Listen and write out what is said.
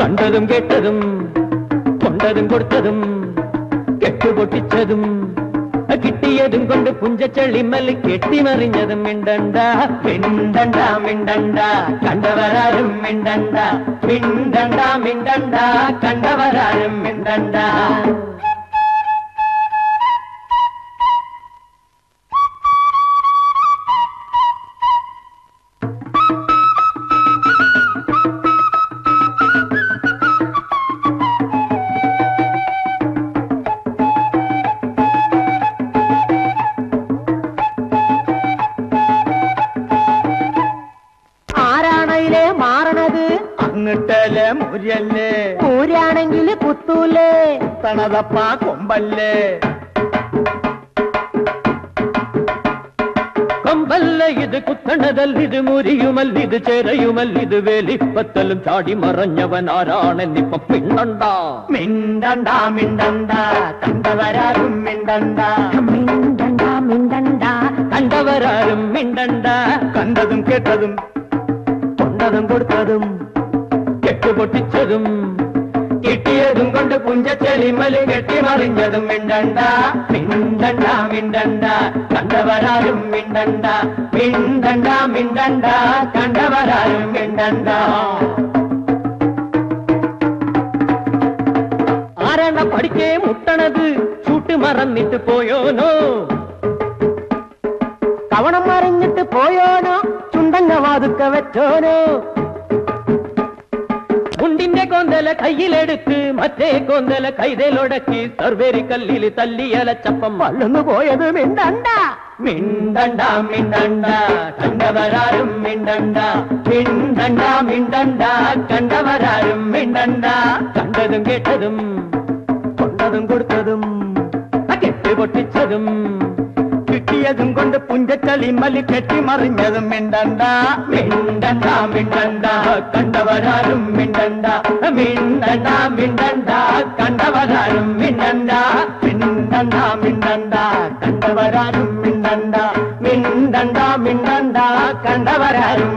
കണ്ടതും കേട്ടതും കൊണ്ടതും കൊടുത്തതും കെട്ടുപൊട്ടിച്ചതും കിട്ടിയതും കൊണ്ട് പുഞ്ചച്ചെള്ളിമൽ കെട്ടിമറിഞ്ഞതും മിണ്ടണ്ട മിണ്ടണ്ട മിണ്ടണ്ട കണ്ടവരാരും മിണ്ടണ്ട മിണ്ടണ്ട മിണ്ടണ്ട കണ്ടവരാരും മിണ്ടണ്ട ആരാണതിലെ അങ്ങട്ടല്ലേ മുരല്ലേ ഊരാണെങ്കിൽ കുത്തൂലേ. തണതപ്പ കൊമ്പല്ലേ? കൊമ്പല്ല ഇത് കുത്തണതല്ലിത് മുരിയുമല്ലിത് ചേരയുമല്ലിത് വേലിപ്പത്തലും ചാടി മറഞ്ഞവൻ ആരാണെന്നിപ്പൊ പിണ്ടണ്ട മിണ്ടണ്ട. മിണ്ടണ്ട കണ്ടവരാരും മിണ്ടണ്ട. മിണ്ടണ്ട മിണ്ടണ്ട കണ്ടവരാരും മിണ്ടണ്ട. കണ്ടതും കേട്ടതും കൊണ്ടതും കൊടുത്തതും. കെട്ടുപൊട്ടിച്ചതും കിട്ടിയതും കൊണ്ട് പുഞ്ചച്ചെളിമൽ കെട്ടിമറിഞ്ഞതും മിണ്ടണ്ട മിണ്ടണ്ട മിണ്ടണ്ട. കണ്ടവരാരും മിണ്ടണ്ട മിണ്ടണ്ട മിണ്ടണ്ട. കണ്ടവരാരും മിണ്ടണ്ട. ആരാണ്ട പഠിക്കേ മുട്ടണത്? ചൂട്ട് മറന്നിട്ട് പോയോനോ? കവണം മറിഞ്ഞിട്ട് പോയോനോ? ചുണ്ടങ്ങ വാതുക്ക വെച്ചോനോ? മുണ്ടിന്റെ കൊന്തല കയ്യിലെടുത്ത് മറ്റേ കൊന്തല കൈതലൊടക്കി സർവേരി കല്ലിൽ തല്ലിയലച്ചപ്പം വള്ളുന്നു പോയത് മിണ്ടണ്ട മിണ്ടണ്ട മിണ്ടണ്ട കണ്ടവരാരും മിണ്ടണ്ട മിണ്ടണ്ട മിണ്ടണ്ട കണ്ടവരാരും മിണ്ടണ്ട കണ്ടതും കേട്ടതും കൊണ്ടതും കൊടുത്തതും കെട്ടി പൊട്ടിച്ചതും കിട്ടിയതും കൊണ്ട് പുഞ്ചച്ചളിമലി കെട്ടിമറിഞ്ഞതും മിണ്ടണ്ട. മിണ്ടണ്ട മിണ്ടണ്ട കണ്ടവരാലും മിണ്ടണ്ട. മിണ്ടണ്ട മിണ്ടണ്ട കണ്ടവരാലും മിണ്ടണ്ട. മിണ്ടണ്ട മിണ്ടണ്ട കണ്ടവരാലും മിണ്ടണ്ട. മിണ്ടണ്ട മിണ്ടണ്ട കണ്ടവരാരും